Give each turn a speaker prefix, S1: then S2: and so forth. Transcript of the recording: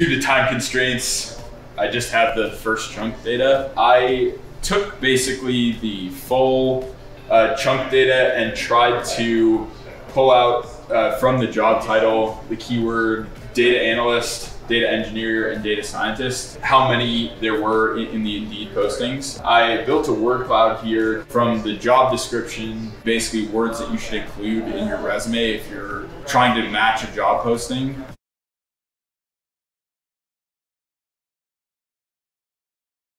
S1: Due to time constraints, I just have the first chunk data. I took basically the full uh, chunk data and tried to pull out uh, from the job title the keyword data analyst, data engineer, and data scientist, how many there were in, in, the Indeed postings. I built a word cloud here from the job description, basically words that you should include in your resume if you're trying to match a job posting.